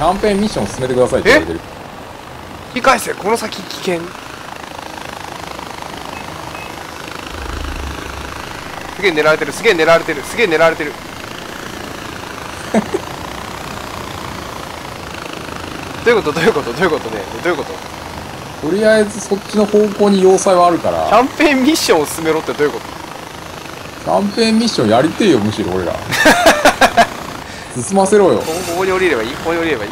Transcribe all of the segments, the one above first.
キャンペーンミッション進めてくださいって言われてる。引き返せこの先危険。すげえ狙われてるすげえ狙われてるすげえ狙われてる。どういうこと？どういうこと？どういうことね？どういうこと？とりあえずそっちの方向に要塞はあるかキらャンペーンミッションを進めろってどういうこと？キャンペーンミッションやりてえよむしろ俺ら 進ませろよ。ここに降りればいい？ここに降りればいい？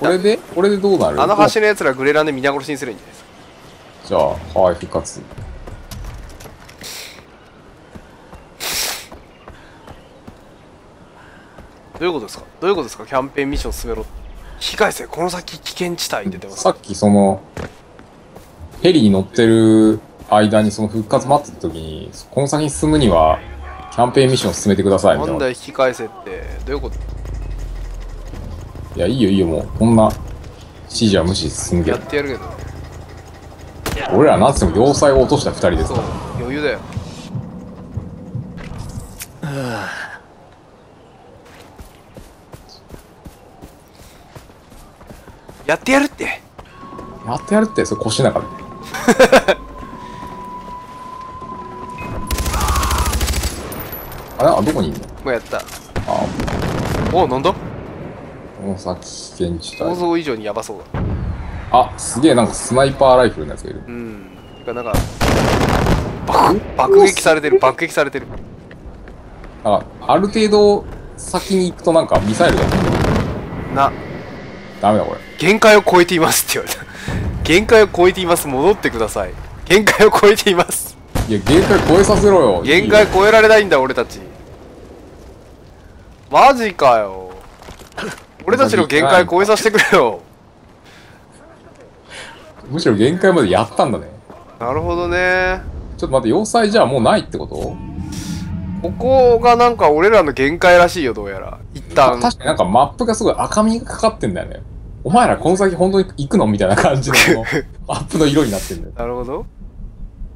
これで？これでどうなる？あの橋のやつらグレランで皆殺しにするんじゃないですか。じゃあはい復活。どういうことですか？どういうことですか？キャンペーンミッション進めろ。引き返せこの先危険地帯って出てます。さっきそのヘリに乗ってる間にその復活待ってた時にこの先に進むにはキャンペーンミッション進めてくださいみたなな。いんだよ引き返せってどういうこと？いやいいよいいよもうこんな指示は無視進んでやってやるけど。俺らなんつっても要塞を落とした二人です。から余裕だよ。やってやるって。やってやるってそれ腰中で あれ？あどこにいんの？もうやった。あ。おなんだ？この先危険地想帯像以上にヤバそうだ。あすげえなんかスナイパーライフルのやつがいる。うん。てかなんか爆爆撃されてる爆撃されてる。なんかある程度先に行くとなんかミサイルが飛んでくるな。ダメだこれ。限界を超えていますって言われた。限界を超えています。戻ってください。限界を超えています。いや限界超えさせろよ。限界超えられないんだ俺たちマジかよ。俺たちの限界超えさせてくれよ。むしろ限界までやったんだね。なるほどね。ちょっと待って要塞じゃあもうないってこと？ここがなんか俺らの限界らしいよどうやら。一旦。確かになんかマップがすごい赤みがかかってんだよね。お前らこの先本当に行くの？みたいな感じの。マップの色になってんだよ。なるほど。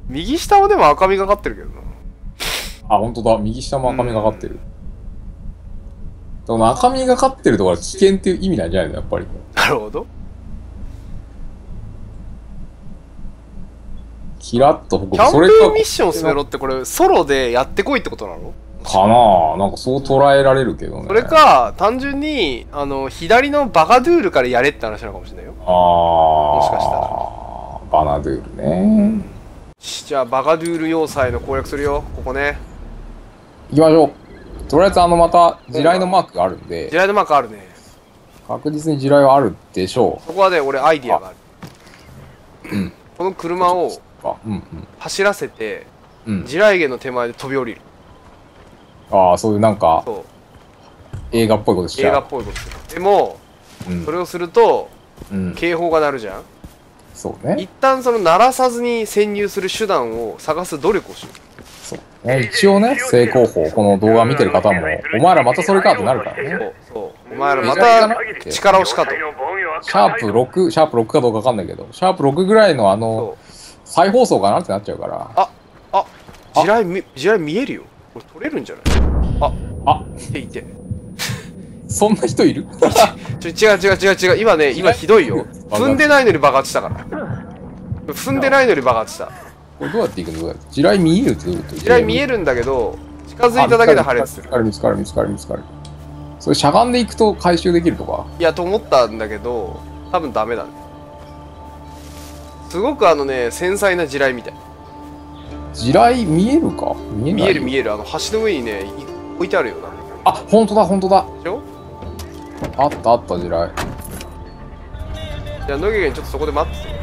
右下はでも赤みがかってるけどな。あ本当だ。右下も赤みがかってるでも赤みがかってるところは危険っていう意味なんじゃないの？やっぱり。なるほど。キラッと僕キャンペそれーンミッション進めろってこれソロでやってこいってことなの？かななんかそう捉えられるけどね。それか単純にあの左のバカドゥールからやれって話なのかもしれないよ。ああもしかしたバナドゥールね。しじゃあバカドゥール要塞の攻略するよ。ここね。行きましょうとりあえずあのまた地雷のマークがあるんで地雷のマークあるね。確実に地雷はあるでしょそこはね俺アイディアがある。うん。この車を走らせてうん。うん地雷原の手前で飛び降りる。ああそういうなんか映画っぽいことしち映画ゃっぽいことするでもううん。それをするとうん。警報が鳴るじゃん。そうね。一旦その鳴らさずに潜入する手段を探す努力をしよそうね一応ね成功法この動画見てる方もお前らまたそれかってなるからね。うそうそうお前らまた力押しかと。シャープ6シャープ6かどうかわかんないけどシャープ6ぐらいのあの再放送かなってなっちゃうから。ああ地雷み地雷見えるよ。これ取れるんじゃない？ああ。っていて。そんな人いる？ちょ違う違う違う違う。今ね今ひどいよ。踏んでないのに爆発したから。踏んでないのに爆発したこれどうやって行くの？地雷見えるってどういうこと？地雷見えるんだけど近づいただけで破裂する。見つかる見つかる見つかる見つかるそれしゃがんでいくと回収できるとか？いやと思ったんだけど多分ダメだね。すごくあのね繊細な地雷みたい。地雷見えるか？見え見える見える。あの橋の上にねい置いてあるよな。あ本当だ本当だ。でしょ？あったあった地雷。じゃあ野毛にちょっとそこで待ってて。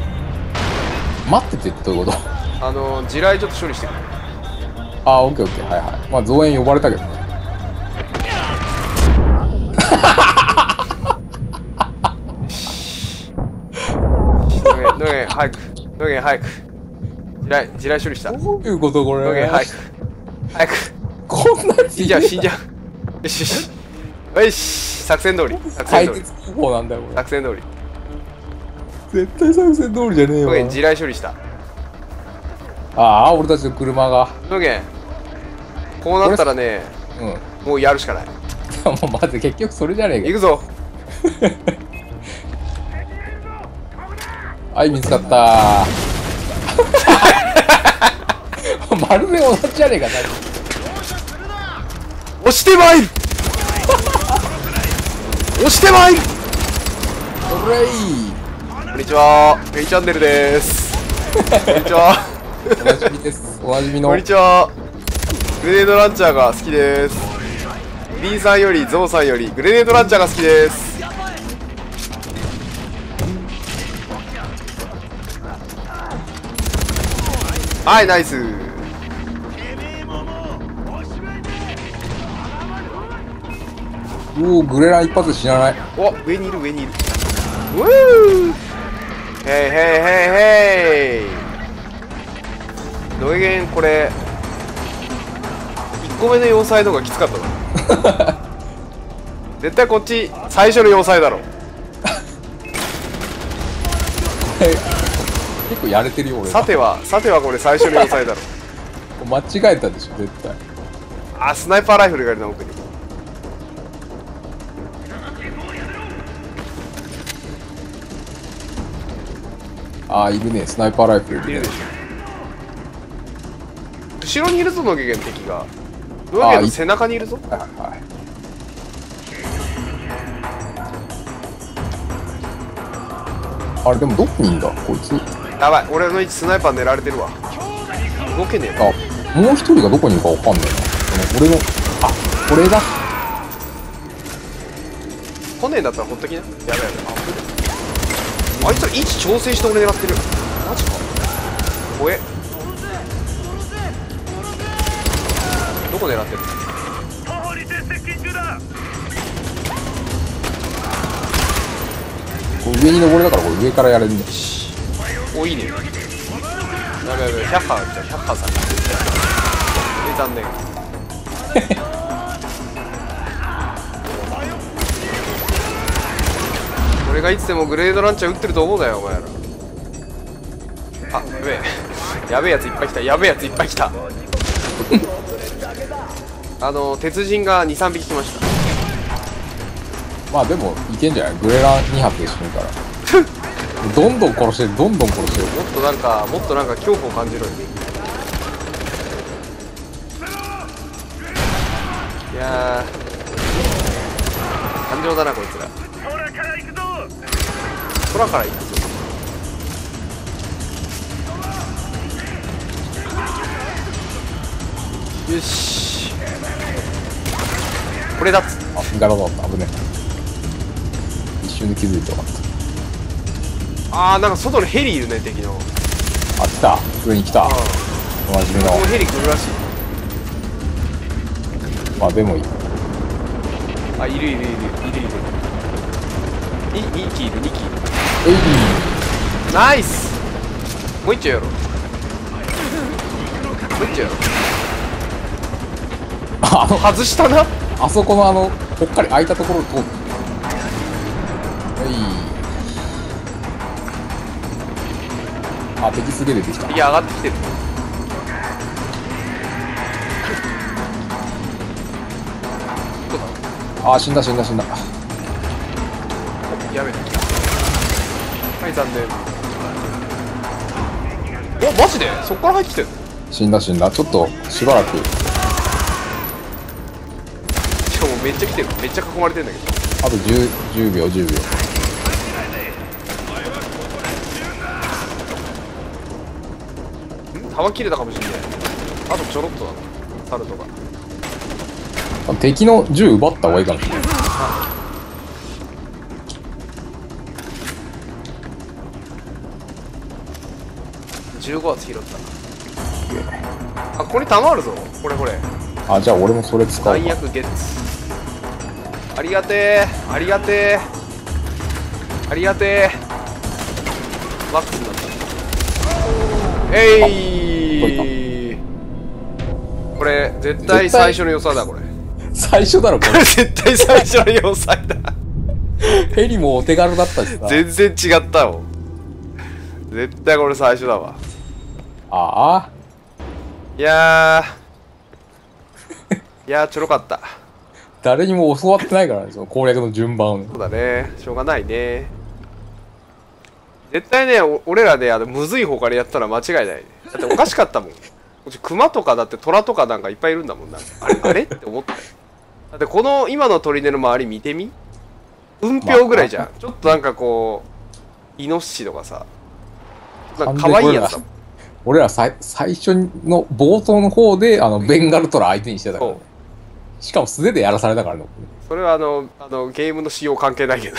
待っててってどういうこと？あの地雷ちょっと処理してくれ。あオッケーオッケー。はいはい。まあ造園呼ばれたけどね。野毛野毛早く野毛早く地雷地雷処理した野どういうことこれ毛早く早くこんな死んじゃう死んじゃうよしよしよし作戦通り作戦通り解決方法なんだよこれ作戦通り絶対作戦通りじゃねえ野毛よ地雷処理したああ俺たちの車が。野毛こうなったらねうん。もうやるしかない。もうまず結局それじゃねえか。行くぞ。はい見つかった。ー まるで同じじゃねえか押してまいる。押してまいる。きそれい。こんにちは。ペイチャンネルです。こんにちはおなじみです。おなじみの。こんにちは。グレネードランチャーが好きです。B さんよりゾウさんよりグレネードランチャーが好きです。はいナイス。おおグレラン一発で死なない。お上にいる上にいる。ウー。ヘイヘイヘイどげんこれ1個目の要塞の方がきつかったな。絶対こっち最初の要塞だろ。結構やれてるよ俺さてはさてはこれ最初の要塞だろ。間違えたでしょ絶対。あスナイパーライフルがいるな奥に。ああいるねスナイパーライフルいるね後ろにいるぞ野毛源敵が。野毛源の背中にいるぞ。はいはい。はいあれでもどこにいんだ？こいつ。やばい俺の位置スナイパー狙われてるわ。動けねえわあもう一人がどこにいるかわかんな。いな俺のあこれだ。来ねえんだったらほっときな。やばいやばいああいつら位置調整して俺狙ってる。マジか。怖えこ狙ってる。これ上に登れだからこれ上からやれるんだおいいね。やばいやばい百波来た百波さん。え残念。俺がいつでもグレードランチャー撃ってると思うなよお前ら。あやべえ。やべえやついっぱい来たやべえやついっぱい来た あの鉄人が23匹来ました。まあでもいけんじゃない？グレラン2発で死ぬから。どんどん殺してるどんどん殺してるもっとなんかもっとなんか恐怖を感じろよ。いやー。感情だなこいつら。空から行くぞ。よしこれだ。っつあガラだった。危ね一瞬で気づいてよかっあーなんか外にヘリいるね敵の。たあ来た。上に来た。あおなじみの。ヘリ来るらしい。まあでもいい。あいるいるいる。いるいる。い2機いる？2機いるえい。ナイス。もう一丁やろ。うもう一丁やろ。うあの外したなあそこのあのぽっかり開いたところを通る。はい。あ敵すげえ出てきた。いや上がってきてる。あ死んだ死んだ死んだ。やべえ。はい残念。おマジで？そっから入ってきてる死んだ死んだ。ちょっとしばらくしかもめっちゃ来てる。めっちゃ囲まれてんだけど。あと 10, 10秒10秒。ん弾切れたかもしんない。あとちょろっとだな。猿とか。あ敵の銃奪った方がいいかも。しれない15発拾った。あここに弾あるぞ。これこれ。あじゃあ俺もそれ使おうか。弾薬ゲッツありがてえありがてえありがてえ。マックスになった。えいこれ絶対最初の要塞だこれ。最初だろここれ。絶対最初の要塞だ。れヘリもお手軽だったしさ。全然違ったもん。絶対これ最初だわ。ああ。いやー。いやーちょろかった誰にも教わってないからね、その攻略の順番を。ね。そうだね。しょうがないね。絶対ねお俺らであのむずい方からやったら間違いないね。だっておかしかったもん。うち熊とかだって虎とかなんかいっぱいいるんだもんな。あれあれ？って思った。よだってこの今の砦の周り見てみ？雲氷ぐらいじゃん、ちょっとなんかこうイノシシとかさ。なんか可愛いやつだもん。俺らさい最初の冒頭の方で、あの、ベンガルトラ相手にしてたから、ね。しかも素手でやらされたからね。それはあのあのゲームの仕様関係ないけど。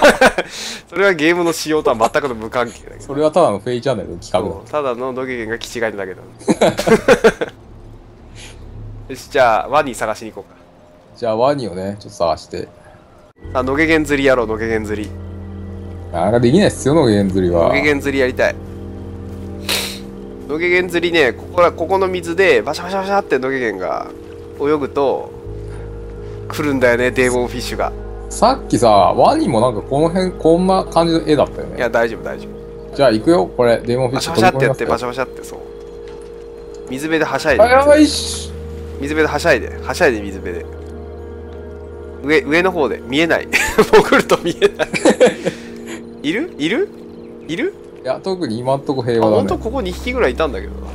それはゲームの仕様とは全くの無関係だけど。それはただのフェイチャンネルの企画だ。ただの野毛源が気違いなだけだ よしじゃあワニ探しに行こうじゃあワニをね、ちょっと探して。かあ野毛源釣りやろう野毛源釣り。なかできないっすよ、のゲン釣りは。野毛源釣りやりたい。野毛源釣りねここらここの水でバシャバシャバシャって野毛源が泳ぐと来るんだよねデーモンフィッシュが。さっきさ、ワニもなんかこの辺、こんな感じの絵だったよね。いや大丈夫大丈夫。じゃあ行くよ、これ、デーモンフィッバシュシャバシャってやってバシャバシャってそう。水辺ではしゃいで。はいはいし。水辺ではしゃいで。はしゃいで水辺で。上上の方で見えない。潜ると見えない。いる？いる？いる？いや、特に今んとこ平あ和だね。本当ここ2匹ぐらいいたんだけどな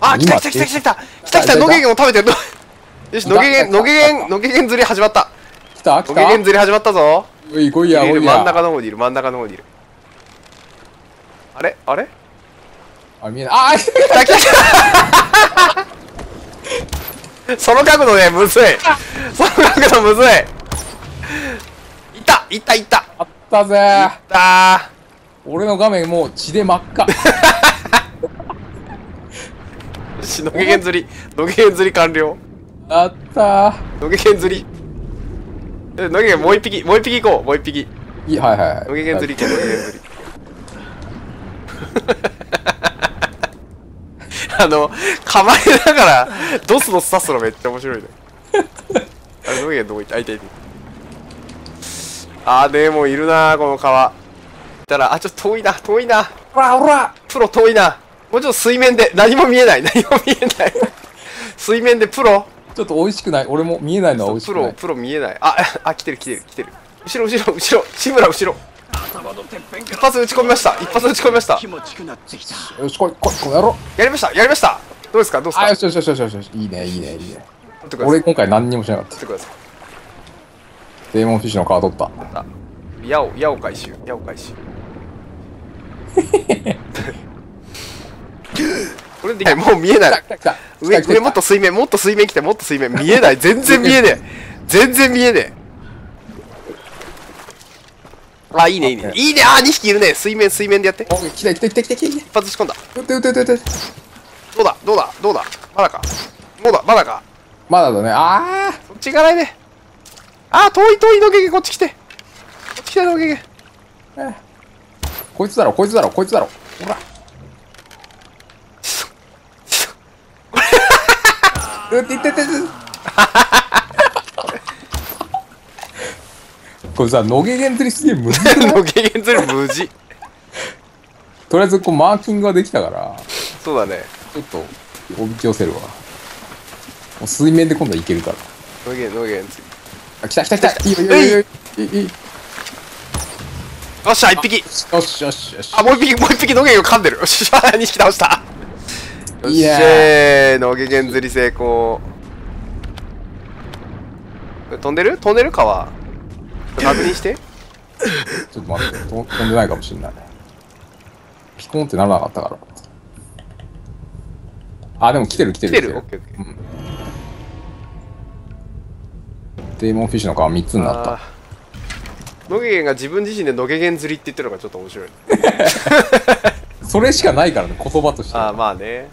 あ来た来た来た来た来た。来た来た野毛源を食べてる。よし野毛源野毛源野毛源釣り始まった。来た？来野毛源た釣り始まったぞ。おい、来いや、いるい真ん中の方にいる真ん中の方にいる。あれ？あれ？あ、見えない。あー、来た来た来た。その角度ねむずい。その角度むずい。いったいったいった。あったぜ。いった俺の画面もう血で真っ赤。し野毛源釣り野毛源釣り完了。あった野毛源釣り。え野毛源もう一匹もう一匹行こうもう一匹。いい、はいはいはい。野毛源釣り行こう野毛源釣り。あの構えながらドスドス刺すのめっちゃ面白いね。あれ野毛源どこ行った？あいたいたあーでもいるなこの川。いたらあちょっと遠いな遠いな。ほらほら。プロ遠いなもうちょっと水面で何も見えない。何も見えない。水面でプロ。ちょっと美味しくない。俺も見えないのは美味しくない。プロプロ見えない。ああ来てる来てる来てる。後ろ後ろ後ろ。志村後ろ。一発撃ち込みました。一発撃ち込みました。よし、来い、来い、この野郎。やりました。やりました。どうですか？どうですあ、かよしよしよしよしよし。いいね、いいね、いいね。取ってください。俺今回何にもしなかった。取ってください。デーモンフィッシュの皮取った。あ矢を矢を回収。矢を回収これでもう見えない。上上もっと水面もっと水面来てもっと水面。見えない。全然見えねえ。全然見えねえ。あいいねいいね。いいね。あ2匹いるね。水面水面でやって。お来た来た来た来た来た。来一発仕込んだ。た。撃て撃て撃て撃て。どうだ？どうだ？どうだ？まだか。どうだ？まだか。まだだね。あそっち行かないであー遠い遠いのけけこっち来て。こっち来てのけけ。ー。こいつだろ、こいつだろ、こいつだろ。ほら。撃って撃ってて。これさ、野毛ゲン釣りすげえむずい。のけけんずる無事とりあえずこうマーキングができたから、そうだねちょっとおびき寄せるわ。もう水面で今度はいけるから。のけのけんずあ、来た来た来た。いいよいいよいいよ。いい。よっしゃ一匹よしよしよし。あもう一匹もう一匹のけけを噛んでるよっしゃ 2匹倒したよっしー。のけけん釣り成功飛んでる？飛んでる？川。確認して。ちょっと待って、と飛んでないかもしれない。ピコンってならなかったから。あ、でも来てる来てる来てる？オッケーオッケー。デーモンフィッシュの皮3つになった。あー。野毛源が自分自身で野毛源釣りって言ってるのがちょっと面白い。それしかないからね、言葉として。ああまあね